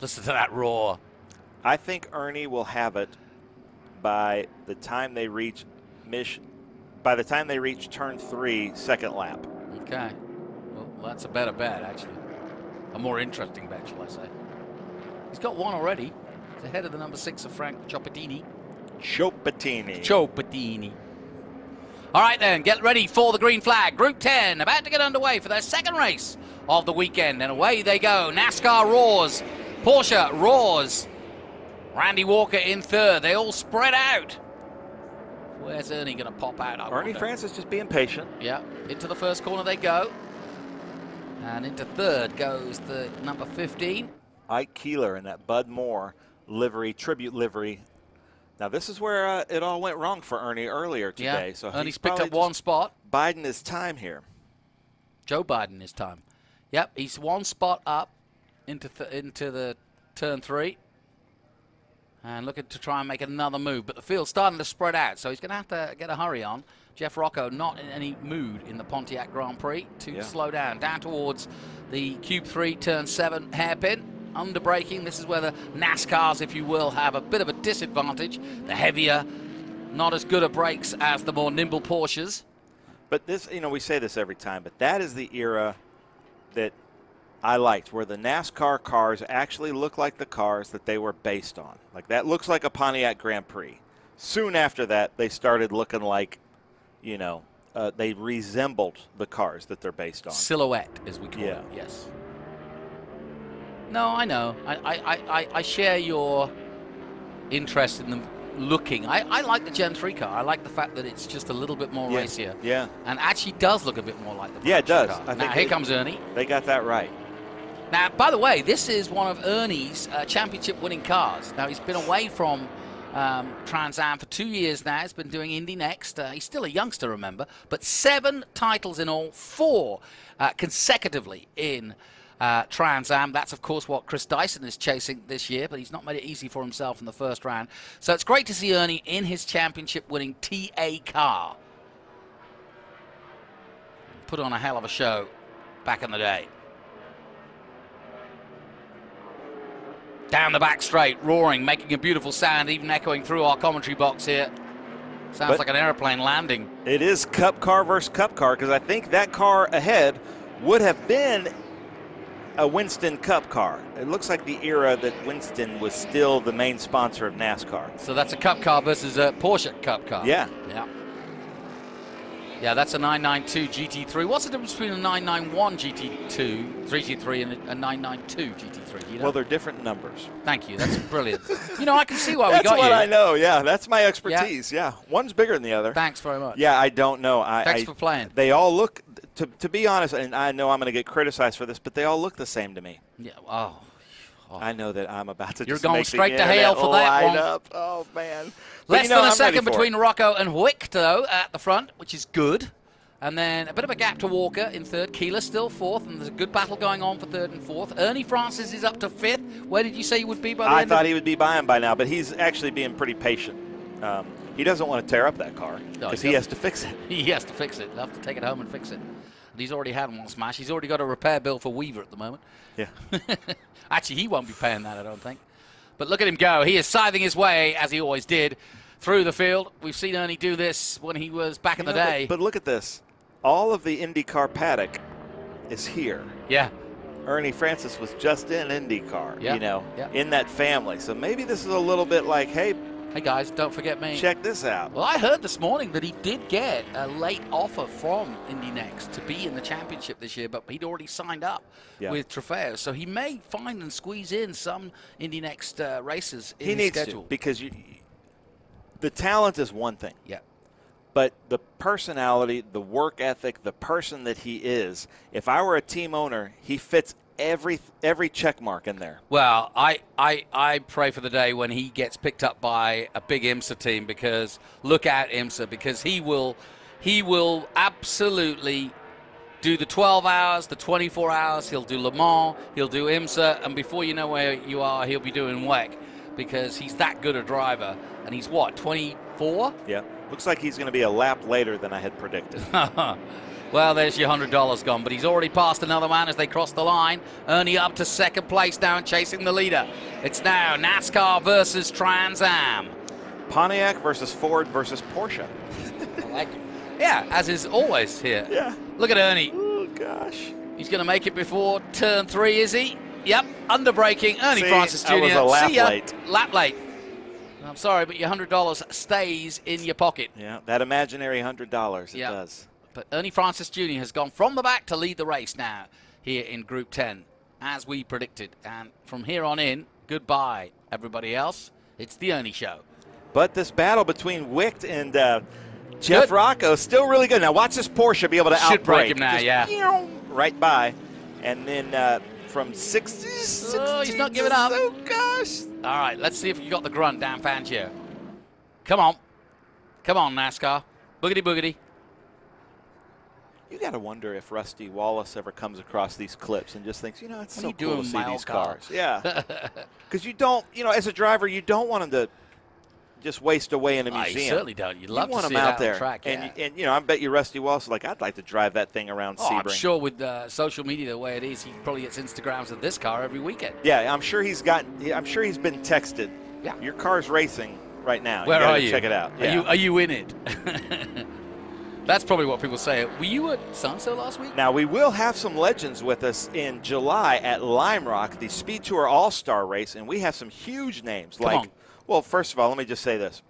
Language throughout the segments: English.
Listen to that roar. I think Ernie will have it by the time they reach Mish. By the time they reach turn three, second lap. Okay. Well, that's a better bet, actually. A more interesting bet, shall I say. He's got one already. He's ahead of the number six of Frank Chopatini. Chopatini. Chopatini. All right, then, get ready for the green flag. Group 10 about to get underway for their second race of the weekend. And away they go. NASCAR roars. Porsche roars. Randy Walker in third. They all spread out. Where's Ernie going to pop out? I Ernie wonder? Francis just being patient. Yeah, into the first corner they go. And into third goes the number 15. Ike Keeler in that Bud Moore livery, tribute livery. Now this is where uh, it all went wrong for Ernie earlier today. yeah, So Ernie's he's picked up one spot. Biden is time here. Joe Biden is time. Yep, he's one spot up into th- into the turn three, and looking to try and make another move. But the field's starting to spread out, so he's going to have to get a hurry on. Jeff Rocco not in any mood in the Pontiac Grand Prix to Yeah. slow down. Down towards the Cube 3 turn 7 hairpin. Under braking. This is where the NASCARs, if you will, have a bit of a disadvantage. The heavier, not as good a brakes as the more nimble Porsches. But this, you know, we say this every time, but that is the era that I liked, where the NASCAR cars actually look like the cars that they were based on. Like that looks like a Pontiac Grand Prix. Soon after that, they started looking like, you know, uh, they resembled the cars that they're based on. Silhouette, as we call Yeah. it. Yes. No, I know. I, I, I- I, share your interest in them looking. I, I like the Gen 3 car. I like the fact that it's just a little bit more Yeah. racier. Yeah, And actually does look a bit more like the Yeah, it does. Car. I now, think here it- comes Ernie. they got that right. Now, by the way, this is one of Ernie's uh, championship winning cars. Now, he's been away from um, Trans Am for two years now. He's been doing Indy Next. Uh, he's still a youngster, remember, but seven titles in all, four uh, consecutively in uh, Trans Am. That's, of course, what Chris Dyson is chasing this year, but he's not made it easy for himself in the first round. So it's great to see Ernie in his championship winning TA car. Put on a hell of a show back in the day. Down the back straight, roaring, making a beautiful sound, even echoing through our commentary box here. Sounds But- like an airplane landing. It is Cup car versus Cup car because I think that car ahead would have been a Winston Cup car. It looks like the era that Winston was still the main sponsor of NASCAR. So that's a Cup car versus a Porsche Cup car. Yeah. Yeah. Yeah, that's a 992 GT3. What's the difference between a 991 GT2, 3GT3, and a, a 992 GT3? You know? Well, they're different numbers. Thank you. That's brilliant. you know, I can see why we That's got what. I know. Yeah, that's my expertise. Yeah. one's bigger than the other. Thanks very much. Yeah, I don't know. I, Thanks I- for playing. They all look, to, to be honest, and I know I'm going to get criticized for this, but they all look the same to me. Yeah. Oh. I know that I'm about to. You're going straight to hell for that one. Up. Oh man. Less you know, than a I'm second for it. between Rocco and Wick, though, at the front, which is good. And then a bit of a gap to Walker in third. Keeler still fourth, and there's a good battle going on for third and fourth. Ernie Francis is up to fifth. Where did you say he would be by the I end thought of he would be buying by now, but he's actually being pretty patient. Um, he doesn't want to tear up that car No, because he he has to fix it. He has to fix it. He'll have to take it home and fix it. He's already had one smash. He's already got a repair bill for Weaver at the moment. Yeah. Actually, he won't be paying that, I don't think. But look at him go. He is scything his way, as he always did, through the field. We've seen Ernie do this when he was back in the know, but- day. But, look at this. All of the IndyCar paddock is here. yeah. Ernie Francis was just in IndyCar, Yeah, you know, yeah. in that family. So maybe this is a little bit like, hey, Hey, guys, don't forget me. check this out. Well, I heard this morning that he did get a late offer from Indy Next to be in the championship this year, but he'd already signed up Yeah. with Trofeo, so he may find and squeeze in some Indy Next uh, races in he his needs schedule. to because you, the talent is one thing. yeah, but the personality, the work ethic, the person that he is. If I were a team owner, he fits every every check mark in there. Well, I, I, I pray for the day when he gets picked up by a big IMSA team because look at IMSA because he will he will absolutely do the 12 hours, the 24 hours. He'll do Le Mans, he'll do IMSA, and before you know where you are, he'll be doing WEC because he's that good a driver. And he's what 24? Yeah, looks like he's going to be a lap later than I had predicted. Well, there's your $100 gone, but he's already passed another man as they cross the line. Ernie up to second place now and chasing the leader. It's now NASCAR versus Trans Am. Pontiac versus Ford versus Porsche. like yeah, as is always here. Yeah. Look at Ernie. Oh, gosh. He's going to make it before turn three, is he? Yep, under braking. Ernie See, Francis Jr. I was a lap See ya. late. Lap late. I'm sorry, but your $100 stays in your pocket. Yeah, that imaginary $100, it Yeah. does. But Ernie Francis Jr. has gone from the back to lead the race now here in Group 10, as we predicted. And from here on in, goodbye, everybody else. It's the Ernie Show. But this battle between Wicht and uh, Jeff Good. Rocco is still really good. Now watch this Porsche be able to Should outbrake. break him now, Just yeah. Right by. And then uh, from 60, Oh, he's not giving up. Oh, gosh. All right, let's see if you got the grunt down Fangio. Come on. Come on, NASCAR. Boogity boogity. You got to wonder if Rusty Wallace ever comes across these clips and just thinks, you know, it's so cool to see these old car? cars. Yeah. Because you don't, you know, as a driver, you don't want them to just waste away in a museum. you museum. certainly don't. You'd love you want to see them out out there. on track. and, yeah. you, and, you know, I bet you Rusty Wallace is like, I'd like to drive that thing around Oh, I'm sure with uh, social media the way it is, he probably gets Instagrams of this car every weekend. Yeah, I'm sure he's got. I'm sure he's been texted. Yeah. Your car's racing right now. Where you are you? Check it out. Are Yeah. you are you in it? That's probably what people say. Were you at so last week? now we will have some legends with us in July at Lime Rock, the Speed Tour All Star Race, and we have some huge names. Come like, on. well, first of all, let me just say this: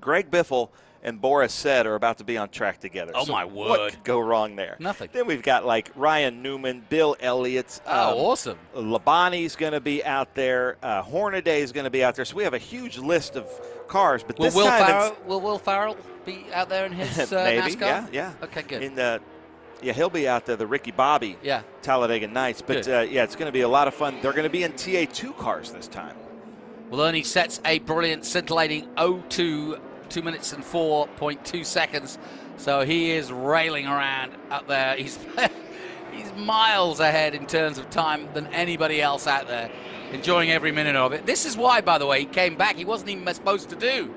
Greg Biffle and Boris Said are about to be on track together. Oh, So my What word. could go wrong there? Nothing. Then we've got like Ryan Newman, Bill Elliott. Oh, um, awesome. Labonte's going to be out there. Uh, Hornaday is going to be out there. So we have a huge list of cars. But Will this Will time Ferrell will Will Ferrell be out there in his uh, Maybe, NASCAR? yeah, yeah. Okay, good. In the, yeah, he'll be out there. The Ricky Bobby yeah. Talladega Nights. But uh, yeah, it's going to be a lot of fun. They're going to be in TA2 cars this time. Well, Ernie sets a brilliant, scintillating 0-2, 2 minutes and 4.2 seconds. So he is railing around up there. He's he's miles ahead in terms of time than anybody else out there, enjoying every minute of it. This is why, by the way, he came back. He wasn't even supposed to do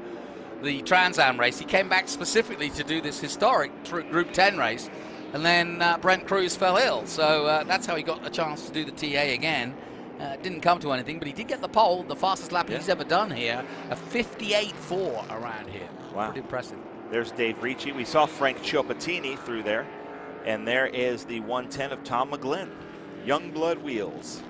the Trans Am race. He came back specifically to do this historic Group 10 race. And then uh, Brent Cruz fell ill. So uh, that's how he got a chance to do the TA again. Uh, didn't come to anything, but he did get the pole, the fastest lap Yeah. he's ever done here, a 58.4 around here. Wow. Pretty impressive. There's Dave Ricci. We saw Frank Ciopatini through there. And there is the 110 of Tom McGlynn. Youngblood Wheels.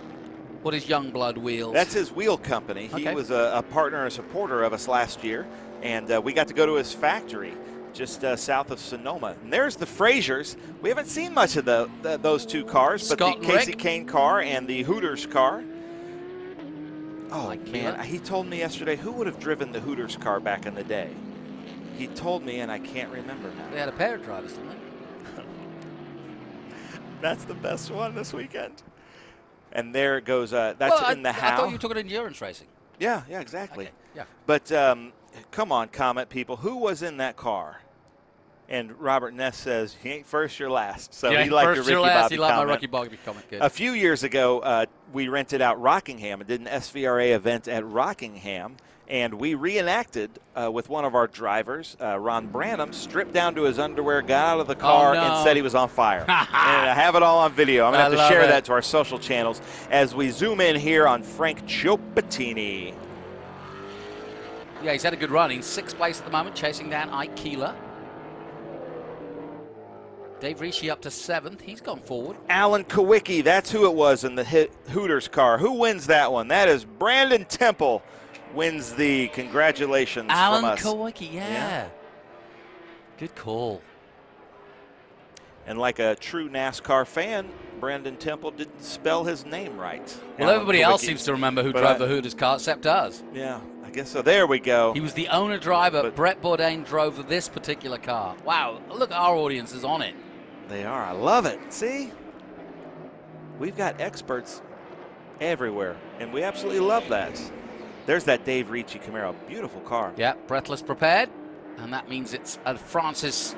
What is Youngblood Wheels? That's his wheel company. He was a, a partner and a supporter of us last year, and uh, we got to go to his factory just uh, south of Sonoma. And there's the Fraziers. We haven't seen much of the, the those two cars, but Scott the Casey Rick. Kahne car and the Hooters car. Oh Like man, he told me yesterday who would have driven the Hooters car back in the day. He told me, and I can't remember now. They had a pair of drivers, didn't they? That's the best one this weekend. And there it goes. Uh, that's well, I, in the I house. thought you took it endurance racing. yeah, yeah, exactly. Okay, yeah. But um, come on, comment people. Who was in that car? And Robert Ness says, "He ain't first, you're last." So yeah, he liked first your Ricky last. Bobby he liked my comment. Rocky Bobby comment. Good. A few years ago, uh, we rented out Rockingham and did an SVRA event at Rockingham, and we reenacted uh, with one of our drivers, uh, Ron Branham, stripped down to his underwear, got out of the car, Oh, no. and said he was on fire. and I have it all on video. I'm going to have to share it. that to our social channels as we zoom in here on Frank Ciopatini. yeah, he's had a good run. He's sixth place at the moment, chasing down Ike Keeler. Dave Ricci up to seventh. He's gone forward. Alan Kulwicki, that's who it was in the hit Hooters car. Who wins that one? That is Brandon Temple wins the congratulations Alan from us. Kulwicki, yeah. Yeah. Good call. And like a true NASCAR fan, Brandon Temple didn't spell his name right. Well, Alan everybody else seems to remember who But drove I- the Hooters car, except us. Yeah, I guess so. There we go. He was the owner driver. But- Brett Bodine drove this particular car. Wow, look, our audience is on it. They are. I love it. See? We've got experts everywhere, and we absolutely love that. There's that Dave Ricci Camaro. Beautiful car. Yeah, breathless prepared, and that means it's a Francis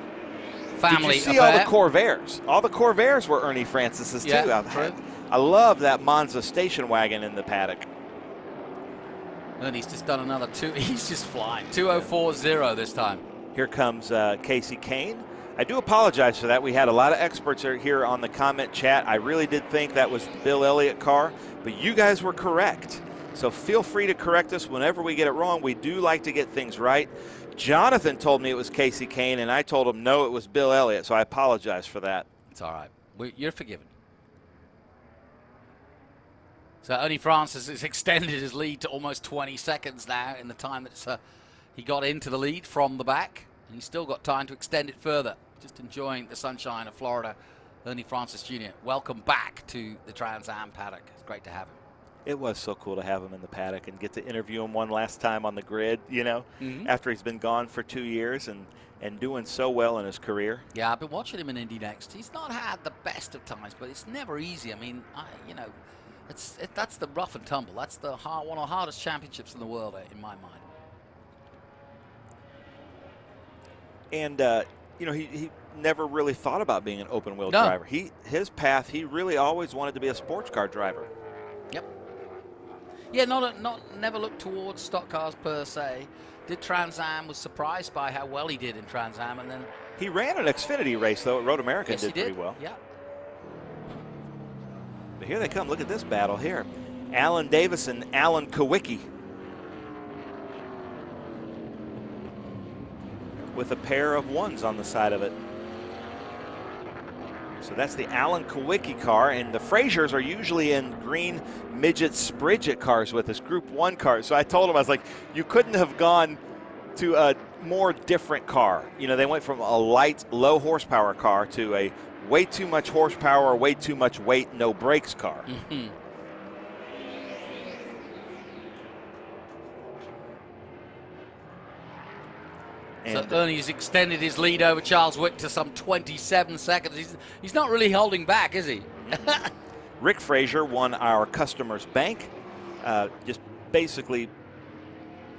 family Did you see affair. all the Corvairs? All the Corvairs were Ernie Francis's too. Yeah, I- I love that Monza station wagon in the paddock. and he's just done another two. He's just flying. 2040 this time. Here comes uh, Casey Kahne. I do apologize for that. We had a lot of experts here on the comment chat. I really did think that was Bill Elliott car, but you guys were correct. So feel free to correct us whenever we get it wrong. We do like to get things right. Jonathan told me it was Casey Kahne, and I told him no, it was Bill Elliott. So I apologize for that. It's all right. You're forgiven. So Ernie Francis has extended his lead to almost 20 seconds now in the time that uh, he got into the lead from the back. And he's still got time to extend it further. Just enjoying the sunshine of Florida. Ernie Francis Jr., welcome back to the Trans Am paddock. It's great to have him. It was so cool to have him in the paddock and get to interview him one last time on the grid, you know, mm -hmm. after he's been gone for two years and, and doing so well in his career. Yeah, I've been watching him in Indy Next. He's not had the best of times, but it's never easy. I mean, I, you know, it's it, that's the rough and tumble. That's the hard, one of the hardest championships in the world, eh, in my mind. And uh, you know, he, he never really thought about being an open wheel no. driver. He his path, he really always wanted to be a sports car driver. Yep. Yeah, not a, not never looked towards stock cars per se. Did Trans Am was surprised by how well he did in Trans Am, and then he ran an Xfinity race though at Road America yes, did, did pretty well. Yeah. But here they come. Look at this battle here. Alan Davis and Alan Kulwicki. With a pair of ones on the side of it. So that's the Alan Kulwicki car, and the Fraziers are usually in green midget Spridget cars with us, Group 1 cars. So I told him, I was like, you couldn't have gone to a more different car. You know, they went from a light, low horsepower car to a way too much horsepower, way too much weight, no brakes car. Mm-hmm. So Ernie's extended his lead over Charles Wick to some 27 seconds. He's, he's not really holding back, is he? Rick Frazier won our Customers Bank. Uh, just basically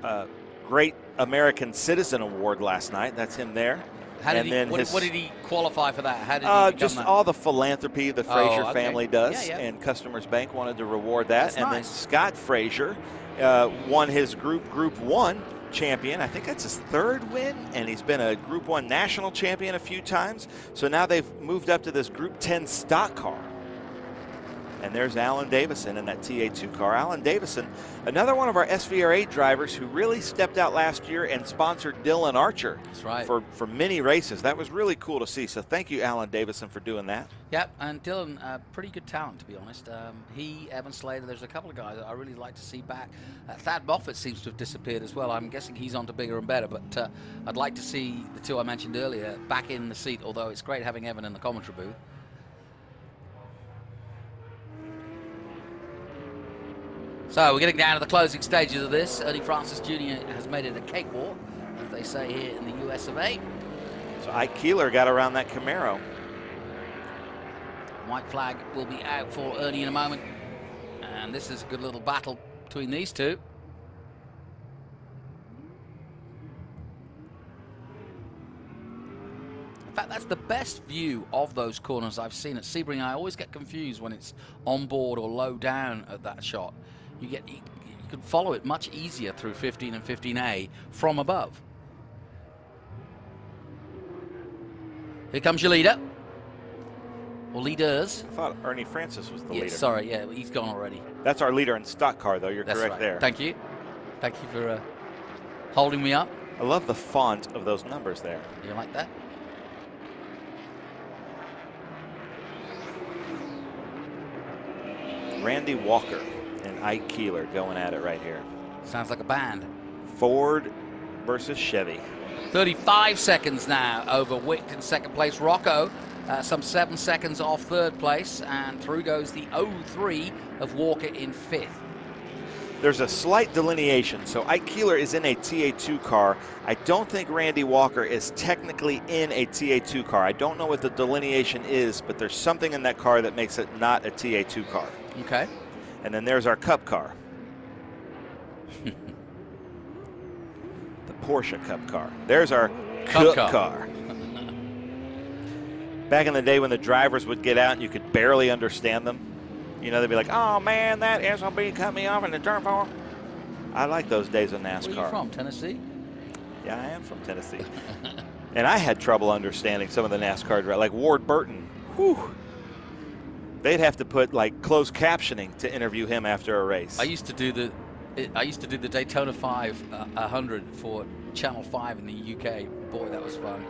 uh, great American Citizen Award last night. That's him there. How did and he, then what, his, what, did he qualify for that? How did uh, just that? all the philanthropy the Frazier oh, okay. family does, yeah, yeah. and Customers Bank wanted to reward that. That's and nice. then Scott Frazier uh, won his group Group One champion. I think that's his third win, and he's been a Group One national champion a few times. So now they've moved up to this Group 10 stock car. And there's Alan Davison in that TA2 car. Alan Davison, another one of our SVRA drivers who really stepped out last year and sponsored Dylan Archer right. for, for many races. That was really cool to see. So thank you, Alan Davison, for doing that. Yep, and Dylan, uh, pretty good talent, to be honest. Um, he, Evan Slater, there's a couple of guys that I really like to see back. Uh, Thad Moffitt seems to have disappeared as well. I'm guessing he's on to bigger and better, but uh, I'd like to see the two I mentioned earlier back in the seat, although it's great having Evan in the commentary booth. So we're getting down to the closing stages of this. Ernie Francis Jr. has made it a cakewalk, as they say here in the US of A. So Ike Keeler got around that Camaro. White flag will be out for Ernie in a moment. And this is a good little battle between these two. In fact, that's the best view of those corners I've seen at Sebring. I always get confused when it's on board or low down at that shot you get you, can follow it much easier through 15 and 15A from above. Here comes your leader. Or leaders. I thought Ernie Francis was the yeah, leader. Sorry, yeah, he's gone already. That's our leader in stock car, though. You're That's correct right. there. Thank you. Thank you for uh, holding me up. I love the font of those numbers there. You like that? Randy Walker and Ike Keeler going at it right here. Sounds like a band. Ford versus Chevy. 35 seconds now over Wicht in second place. Rocco uh, some seven seconds off third place, and through goes the 03 of Walker in fifth. There's a slight delineation. So Ike Keeler is in a TA2 car. I don't think Randy Walker is technically in a TA2 car. I don't know what the delineation is, but there's something in that car that makes it not a TA2 car. Okay. And then there's our Cup car. the Porsche Cup car. There's our Cup, Cup car. Back in the day when the drivers would get out and you could barely understand them, you know, they'd be like, oh man, that SLB cut me off in the turn four. I like those days of NASCAR. Where are you from, Tennessee? Yeah, I am from Tennessee. And I had trouble understanding some of the NASCAR drivers, like Ward Burton. Whew. They'd have to put like closed captioning to interview him after a race. I used to do the I used to do the Daytona 5 uh, 100 for Channel 5 in the UK. Boy, that was fun.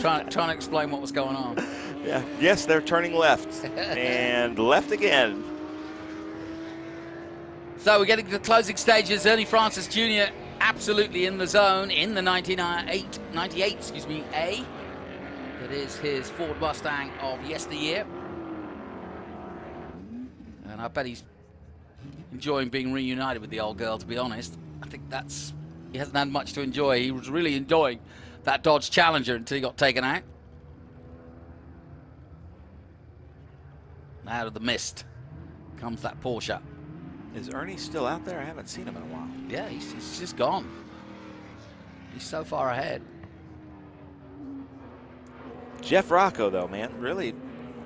trying, trying to explain what was going on. Yeah. Yes, they're turning left and left again. So we're getting to the closing stages. Ernie Francis Jr. absolutely in the zone in the 98, 98 excuse me, A. That is his Ford Mustang of yesteryear. I bet he's enjoying being reunited with the old girl, to be honest. I think that's. He hasn't had much to enjoy. He was really enjoying that Dodge Challenger until he got taken out. Out of the mist comes that Porsche. Is Ernie still out there? I haven't seen him in a while. Yeah, he's, he's just gone. He's so far ahead. Jeff Rocco, though, man, really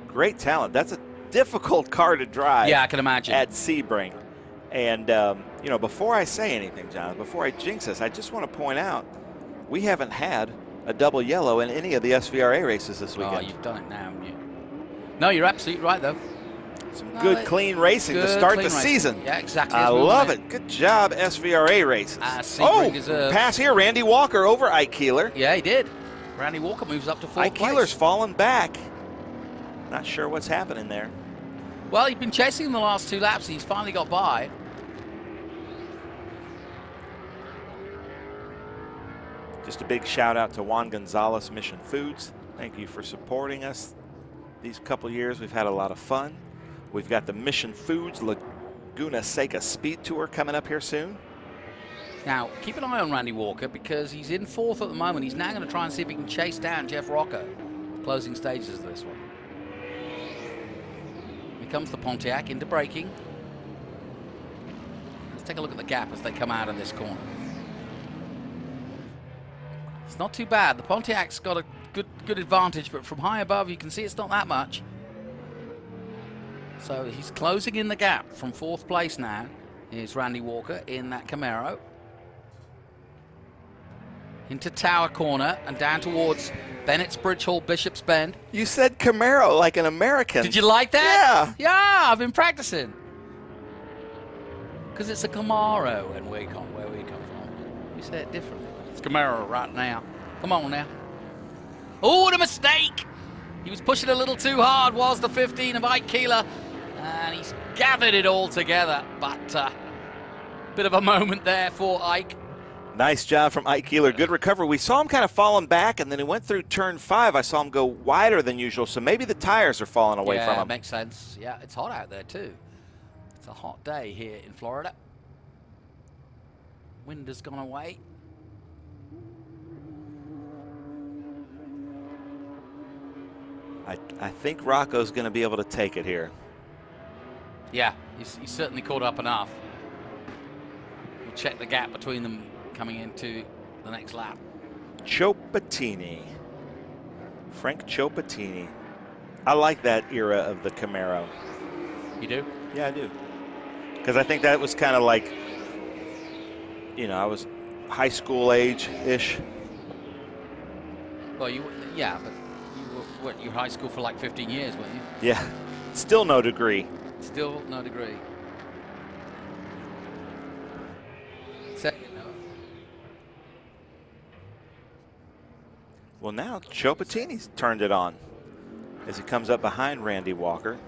great talent. That's a difficult car to drive. Yeah, I can imagine. At Sebring. And, um, you know, before I say anything, John, before I jinx this, I just want to point out we haven't had a double yellow in any of the SVRA races this weekend. Oh, you've done it now, you? No, you're absolutely right, though. Some no, good, clean racing to start the racing. season. Yeah, exactly. I love it. Good job, SVRA races. Uh, oh, deserves. pass here. Randy Walker over Ike Keeler. Yeah, he did. Randy Walker moves up to fourth Ike place. Keeler's fallen back. Not sure what's happening there. Well, he's been chasing him the last two laps. He's finally got by. Just a big shout out to Juan Gonzalez Mission Foods. Thank you for supporting us these couple years. We've had a lot of fun. We've got the Mission Foods Laguna Seca Speed Tour coming up here soon. Now, keep an eye on Randy Walker because he's in fourth at the moment. He's now going to try and see if he can chase down Jeff Rocco. Closing stages of this one. Comes the Pontiac into braking. Let's take a look at the gap as they come out of this corner. It's not too bad. The Pontiac's got a good good advantage, but from high above you can see it's not that much. So he's closing in the gap from fourth place now. Is Randy Walker in that Camaro. Into Tower Corner and down towards Bennett's Bridge Hall, Bishop's Bend. You said Camaro like an American. Did you like that? Yeah. Yeah, I've been practicing. Because it's a Camaro and we come where we come from. We say it differently. It's Camaro right now. Come on now. Oh, what a mistake! He was pushing a little too hard, was the 15 of Ike Keeler. And he's gathered it all together. But uh, bit of a moment there for Ike. Nice job from Ike Keeler. Good recovery. We saw him kind of falling back, and then he went through turn five. I saw him go wider than usual, so maybe the tires are falling away yeah, from him. Yeah, makes sense. Yeah, it's hot out there too. It's a hot day here in Florida. Wind has gone away. I, I think Rocco's going to be able to take it here. Yeah, he's, he's certainly caught up enough. We'll check the gap between them coming into the next lap. Ciopatini. Frank Ciopatini. I like that era of the Camaro. You do? Yeah, I do. Because I think that was kind of like, you know, I was high school age ish. Well, you, yeah, but you were, what, you were high school for like 15 years, weren't you? Yeah. Still no degree. Still no degree. Well, now Ciopatini's turned it on as he comes up behind Randy Walker.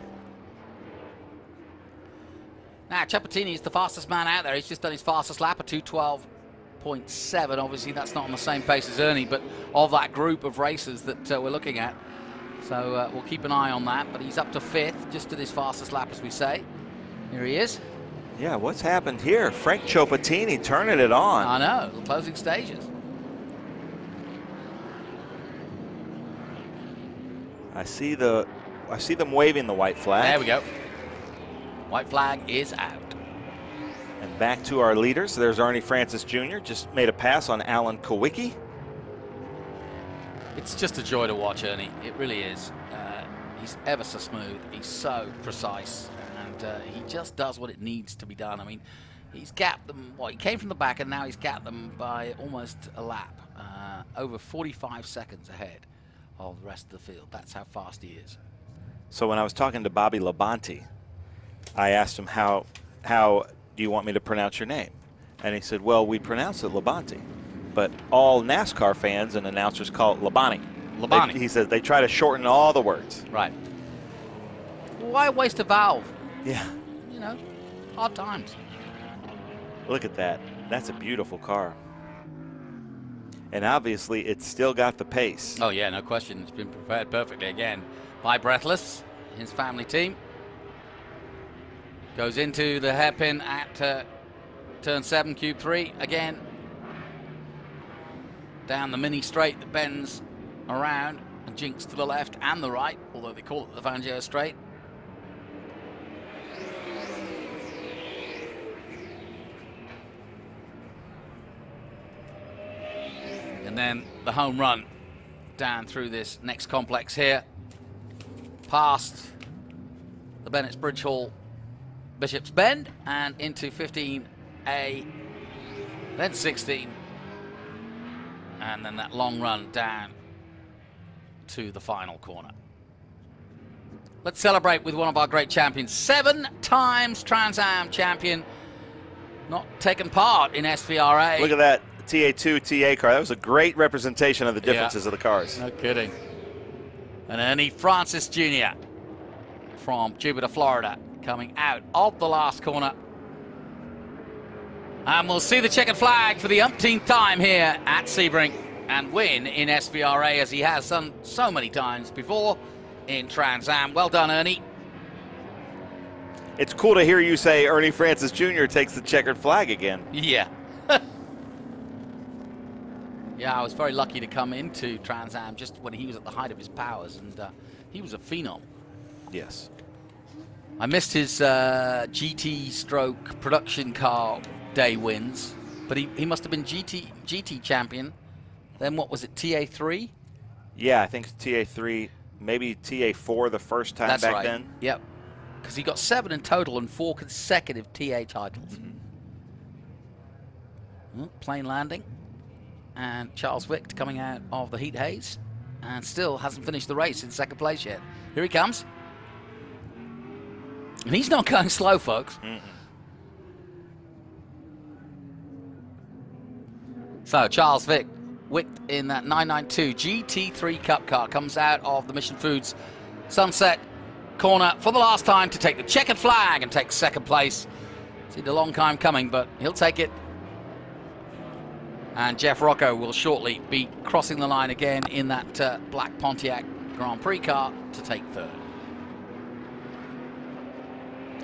Now, Ciopatini is the fastest man out there. He's just done his fastest lap, a 212.7. Obviously, that's not on the same pace as Ernie, but of that group of racers that uh, we're looking at. So uh, we'll keep an eye on that. But he's up to fifth, just at his fastest lap, as we say. Here he is. Yeah, what's happened here? Frank Ciopatini turning it on. I know, the closing stages. I see the, I see them waving the white flag. There we go. White flag is out. And back to our leaders. There's Ernie Francis Jr. Just made a pass on Alan Kulwicki. It's just a joy to watch Ernie. It really is. Uh, he's ever so smooth. He's so precise. And uh, he just does what it needs to be done. I mean, he's gapped them. Well, he came from the back and now he's gapped them by almost a lap. uh, over 45 seconds ahead of the rest of the field. That's how fast he is. So when I was talking to Bobby Labonte, I asked him how how do you want me to pronounce your name, and he said, "Well, we pronounce it Labonte, but all NASCAR fans and announcers call it Labonte." Labonte. They- he says they try to shorten all the words. Right. Why waste a valve? Yeah. You know, hard times. Look at that. That's a beautiful car. And obviously, it's still got the pace. Oh yeah, no question. It's been prepared perfectly again by Breathless, his family team. Goes into the hairpin at uh, turn seven, cube three again. Down the mini straight that bends around and jinks to the left and the right, although they call it the Fangio straight. Then the home run down through this next complex here, past the Bennett's Bridge Hall, Bishop's Bend, and into 15A, then 16, and then that long run down to the final corner. Let's celebrate with one of our great champions, seven times Trans Am champion, not taken part in SVRA. Look at that TA2 TA car. That was a great representation of the Yeah. differences of the cars. No kidding. And Ernie Francis Jr. from Jupiter, Florida, coming out of the last corner. And we'll see the checkered flag for the umpteenth time here at Sebring and win in SVRA as he has done so many times before in Trans Am. Well done, Ernie. It's cool to hear you say Ernie Francis Jr. takes the checkered flag again. Yeah. Yeah, I was very lucky to come into Trans Am just when he was at the height of his powers, and uh, he was a phenom. Yes. I missed his uh, GT stroke production car day wins, but he, he must have been GT GT champion. Then what was it, TA3? Yeah, I think TA3, maybe TA4 the first time That's back right. then. Yep. Because he got seven in total and four consecutive TA titles. Well, plane landing. And Charles Wicht coming out of the heat haze and still hasn't finished the race in second place yet. Here he comes. And he's not going slow, folks. So Charles Vick, Wick in that 992 GT3 Cup car comes out of the Mission Foods Sunset corner for the last time to take the checkered flag and take second place. Seemed a long time coming, but he'll take it. And Jeff Rocco will shortly be crossing the line again in that uh, black Pontiac Grand Prix car to take third.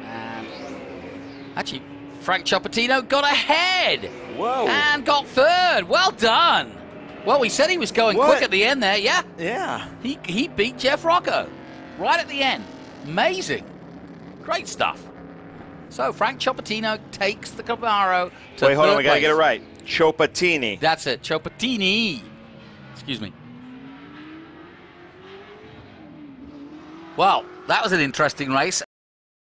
And actually, Frank Chopatino got ahead Whoa. and got third. Well done. Well, we said he was going What? quick at the end there. Yeah, yeah. he, he beat Jeff Rocco right at the end. Amazing. Great stuff. So Frank Chopatino takes the Camaro to Wait, hold on. We got to get it right. Chopatini. That's it, Chopatini. Excuse me. Well, that was an interesting race,